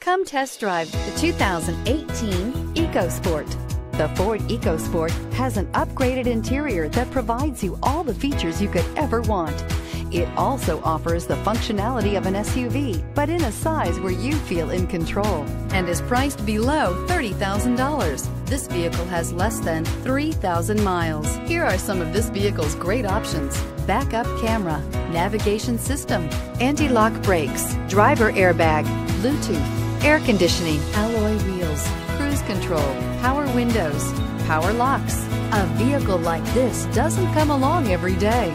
Come test drive the 2018 EcoSport. The Ford EcoSport has an upgraded interior that provides you all the features you could ever want. It also offers the functionality of an SUV, but in a size where you feel in control and is priced below $30,000. This vehicle has less than 3,000 miles. Here are some of this vehicle's great options. Backup camera, navigation system, anti-lock brakes, driver airbag, Bluetooth, air conditioning, alloy wheels, cruise control, power windows, power locks. A vehicle like this doesn't come along every day.